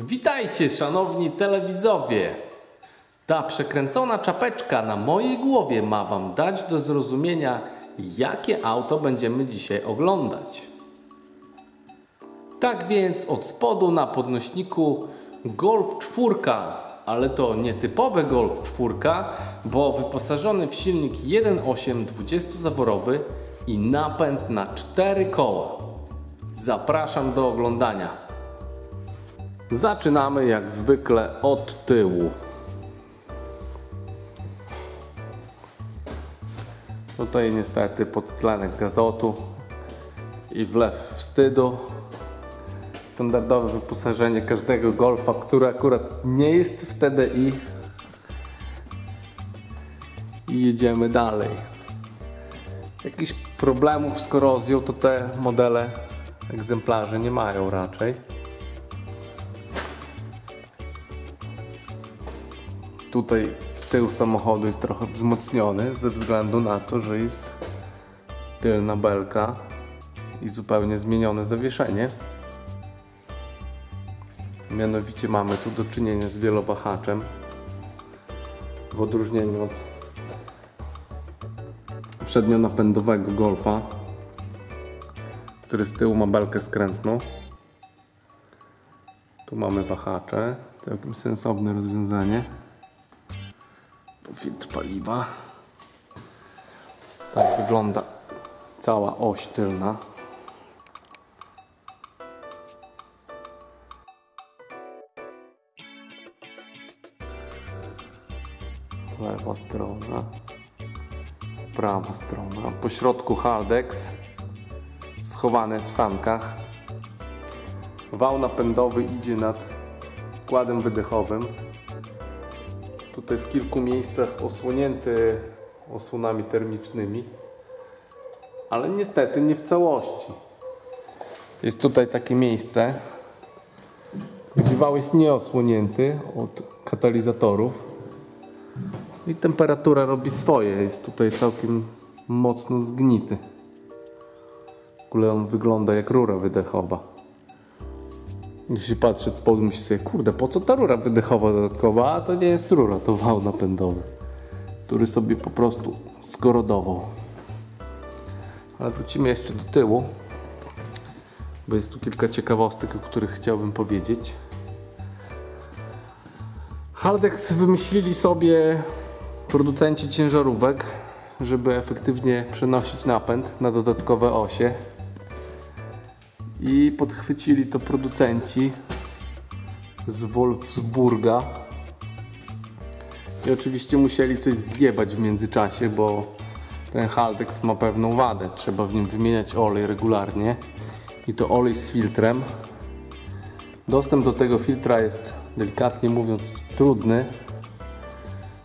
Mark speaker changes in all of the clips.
Speaker 1: Witajcie, szanowni telewidzowie! Ta przekręcona czapeczka na mojej głowie ma Wam dać do zrozumienia, jakie auto będziemy dzisiaj oglądać. Tak więc od spodu na podnośniku Golf 4, ale to nietypowy Golf 4, bo wyposażony w silnik 1.8 20-zaworowy i napęd na 4 koła. Zapraszam do oglądania. Zaczynamy jak zwykle od tyłu. Tutaj niestety podtlenek gazotu i wlew wstydu. Standardowe wyposażenie każdego Golfa, które akurat nie jest w TDI. I jedziemy dalej. Jakichś problemów z korozją to te modele egzemplarze nie mają raczej. Tutaj tył samochodu jest trochę wzmocniony ze względu na to, że jest tylna belka i zupełnie zmienione zawieszenie. Mianowicie mamy tu do czynienia z wielowahaczem w odróżnieniu od przednionapędowego Golfa, który z tyłu ma belkę skrętną. Tu mamy wahacze, całkiem sensowne rozwiązanie. Filtr paliwa. Tak wygląda cała oś tylna. Lewa strona, prawa strona. Po środku Haldex schowany w sankach. Wał napędowy idzie nad układem wydechowym. Tutaj w kilku miejscach osłonięty osłonami termicznymi, ale niestety nie w całości. Jest tutaj takie miejsce, gdzie wał jest nieosłonięty od katalizatorów i temperatura robi swoje. Jest tutaj całkiem mocno zgnity. W ogóle on wygląda jak rura wydechowa. Jeśli patrzę z spodu, myślę sobie, kurde, po co ta rura wydechowa dodatkowa? A to nie jest rura, to wał napędowy, który sobie po prostu skorodował. Ale wrócimy jeszcze do tyłu, bo jest tu kilka ciekawostek, o których chciałbym powiedzieć. Haldex wymyślili sobie producenci ciężarówek, żeby efektywnie przenosić napęd na dodatkowe osie i podchwycili to producenci z Wolfsburga. I oczywiście musieli coś zjebać w międzyczasie, bo ten Haldex ma pewną wadę. Trzeba w nim wymieniać olej regularnie. I to olej z filtrem. Dostęp do tego filtra jest delikatnie mówiąc trudny.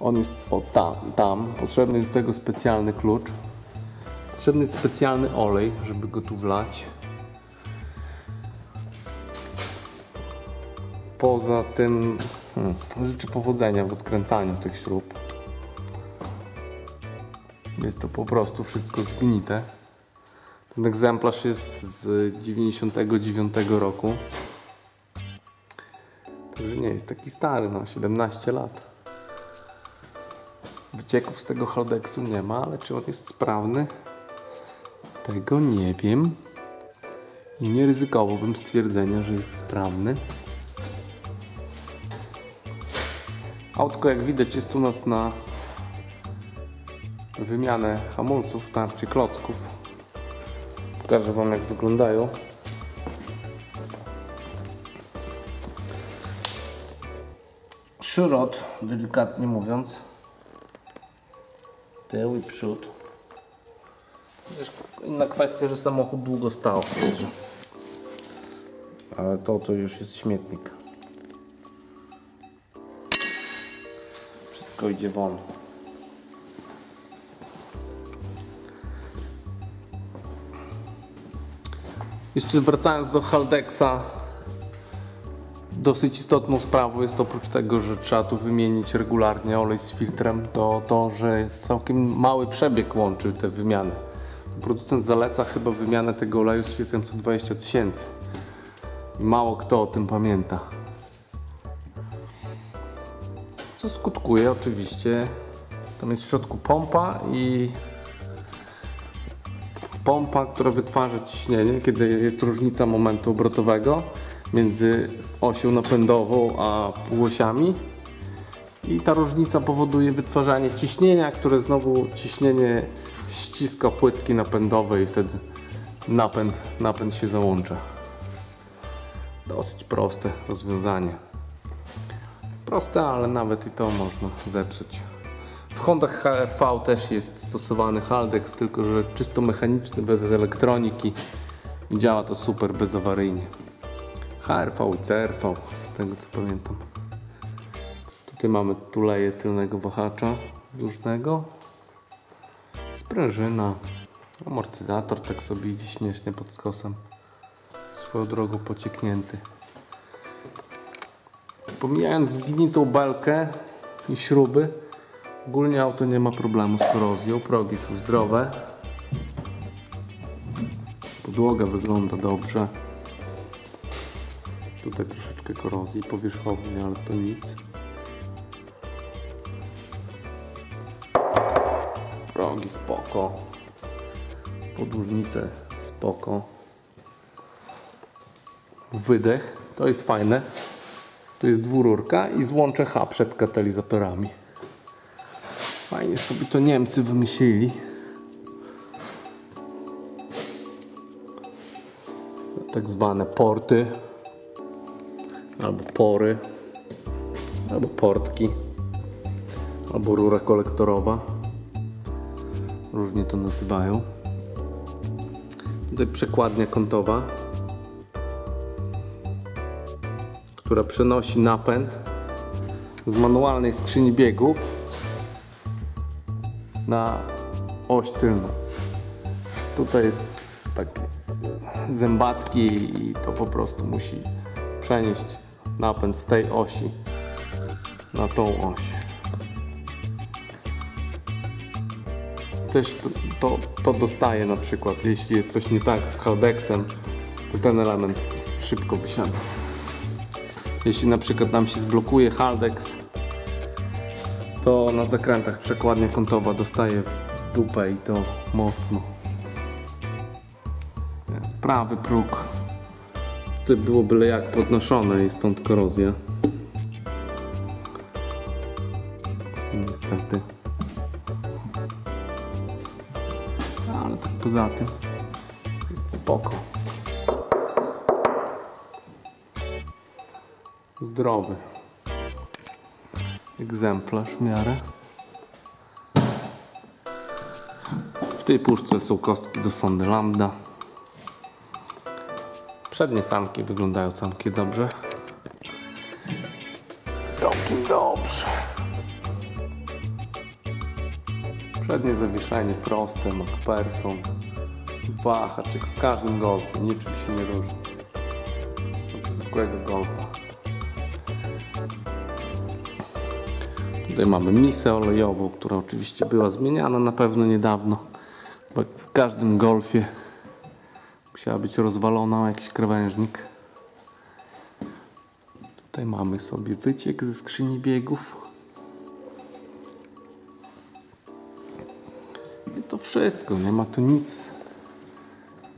Speaker 1: On jest o tam, tam. potrzebny jest do tego specjalny klucz. Potrzebny jest specjalny olej żeby go tu wlać Poza tym hmm, życzę powodzenia w odkręcaniu tych śrub. Jest to po prostu wszystko zgnite. Ten egzemplarz jest z 99 roku. Także nie jest taki stary, no 17 lat. Wycieków z tego Haldexu nie ma, ale czy on jest sprawny? Tego nie wiem. I nie ryzykowałbym stwierdzenia, że jest sprawny. Autko jak widać jest u nas na wymianę hamulców, tarczy klocków. Pokażę Wam jak wyglądają. Szrot, delikatnie mówiąc. Tył i przód. Inna kwestia, że samochód długo stał. Ale to to już jest śmietnik. Wszystko idzie won. Jeszcze wracając do Haldexa, dosyć istotną sprawą jest oprócz tego, że trzeba tu wymienić regularnie olej z filtrem, to to, że całkiem mały przebieg łączy te wymiany. Producent zaleca chyba wymianę tego oleju z filtrem co 20 tysięcy. I mało kto o tym pamięta. Co skutkuje oczywiście, tam jest w środku pompa i pompa, która wytwarza ciśnienie, kiedy jest różnica momentu obrotowego między osią napędową a półosiami. I ta różnica powoduje wytwarzanie ciśnienia, które znowu ciśnienie ściska płytki napędowe i wtedy napęd, napęd się załącza. Dosyć proste rozwiązanie. Proste, ale nawet i to można zepsuć. W Hondach HR-V też jest stosowany Haldex, tylko że czysto mechaniczny, bez elektroniki i działa to super bezawaryjnie. HR-V i CR-V, z tego co pamiętam. Tutaj mamy tuleje tylnego wahacza różnego. Sprężyna, amortyzator tak sobie idzie śmiesznie pod skosem. Swoją drogą pocieknięty. Pomijając zgnitą belkę i śruby, ogólnie auto nie ma problemu z korozją. Progi są zdrowe. Podłoga wygląda dobrze. Tutaj troszeczkę korozji powierzchownej, ale to nic. Progi spoko. Podłużnice spoko. Wydech, to jest fajne. Tu jest dwururka i złącze H przed katalizatorami. Fajnie sobie to Niemcy wymyślili. Tak zwane porty. Albo pory. Albo portki. Albo rura kolektorowa. Różnie to nazywają. Tutaj przekładnia kątowa która przenosi napęd z manualnej skrzyni biegów na oś tylną. Tutaj jest takie zębatki i to po prostu musi przenieść napęd z tej osi na tą oś. Też to, to, dostaje na przykład, jeśli jest coś nie tak z Haldexem, to ten element szybko wysiada. Jeśli na przykład nam się zblokuje Haldex, to na zakrętach przekładnia kątowa dostaje w dupę i to mocno. Prawy próg. To było byle jak podnoszone i stąd korozja. Niestety. Ale tak poza tym jest spoko. Zdrowy egzemplarz w miarę. W tej puszce są kostki do sondy lambda. Przednie sanki wyglądają całkiem dobrze. Całkiem dobrze. Przednie zawieszenie proste, MacPherson. Wahaczyk w każdym golfie, niczym się nie różni Tutaj mamy misę olejową, która oczywiście była zmieniana na pewno niedawno. Bo w każdym golfie musiała być rozwalona o jakiś krawężnik. Tutaj mamy sobie wyciek ze skrzyni biegów. I to wszystko, nie ma tu nic.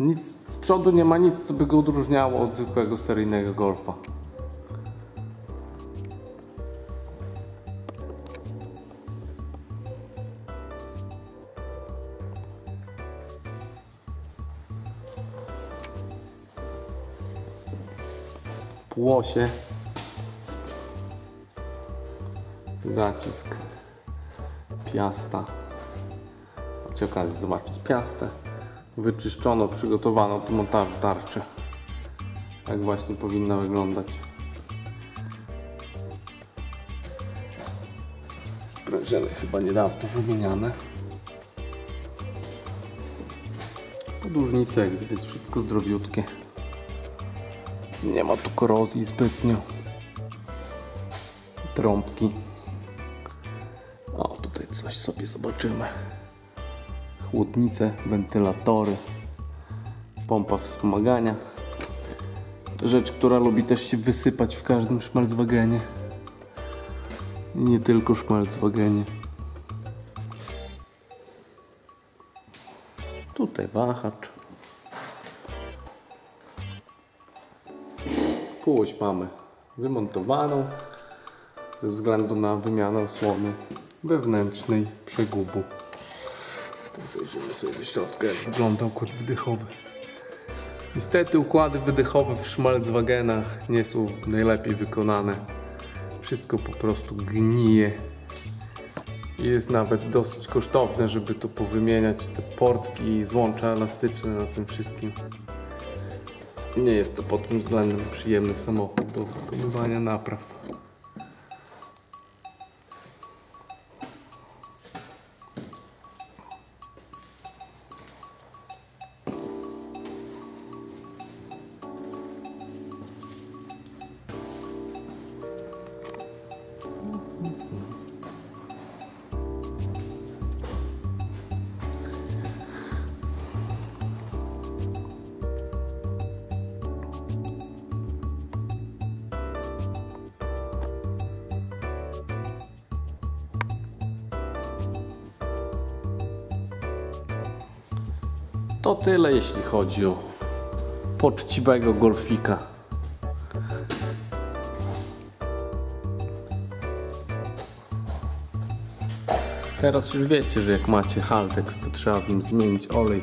Speaker 1: Nic z przodu nie ma nic, co by go odróżniało od zwykłego seryjnego golfa. Płosie zacisk piasta. Macie okazję zobaczyć piastę. Wyczyszczono, przygotowano do montażu tarczy. Tak właśnie powinna wyglądać. Sprężyny chyba niedawno wymieniane. Podłużnice jak widać wszystko zdrowiutkie nie ma tu korozji zbytnio. Trąbki. O, tutaj coś sobie zobaczymy. Chłodnice, wentylatory, pompa wspomagania. Rzecz, która lubi też się wysypać w każdym Schmelzwagenie. I nie tylko Schmelzwagenie. Tutaj wahacz. Półość mamy wymontowaną ze względu na wymianę osłony wewnętrznej przegubu. Tu zajrzymy sobie do środka, jak wygląda układ wydechowy. Niestety układy wydechowe w Schmalzwagenach nie są najlepiej wykonane. Wszystko po prostu gnije. Jest nawet dosyć kosztowne, żeby tu powymieniać te portki i złącza elastyczne na tym wszystkim. Nie jest to pod tym względem przyjemny samochód do wykonywania napraw. To tyle, jeśli chodzi o poczciwego golfika. Teraz już wiecie, że jak macie Haltex, to trzeba w nim zmienić olej